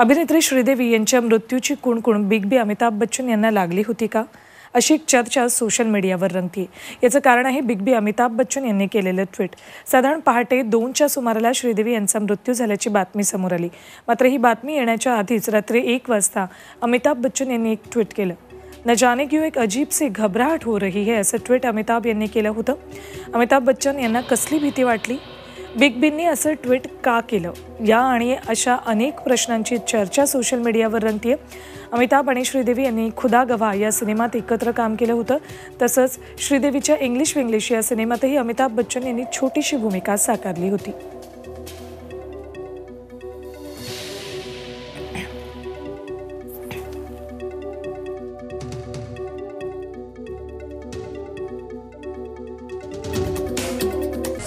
अभिनेत्री श्रीदेवी यांच्या मृत्यूची कुणकुण बिग बी अमिताभ बच्चन यांना लागली होती का? अशी एक चर्चा सोशल मीडियावर रंगती. याचं कारण आहे बिग बी अमिताभ बच्चन यांनी केलेलं ट्विट साधारण पहाटे दोनच्या सुमाराला श्रीदेवी यांचा मृत्यू झाल्याची बातमी समोर आली. मात्र ही बातमी येण्याच्या आधीच रात्री एक वाजता अमिताभ बच्चन यांनी एक ट्विट केलं. न जाने क्यों एक अजीब सी घबराहट हो रही है असं ट्विट अमिताभ यांनी केलं होतं. अमिताभ बच्चन यांना कसली भीती वाटली? बिग बींनी असं ट्विट का केलं? या आणि अशा अनेक प्रश्नांची चर्चा सोशल मीडियावर रंगतीये. अमिताभ आणि श्रीदेवी यांनी खुदा गवा या सिनेमात एकत्र काम केलं होतं. तसंच श्रीदेवीच्या इंग्लिश विंग्लिश या सिनेमातही अमिताभ बच्चन यांनी छोटीशी भूमिका साकारली होती.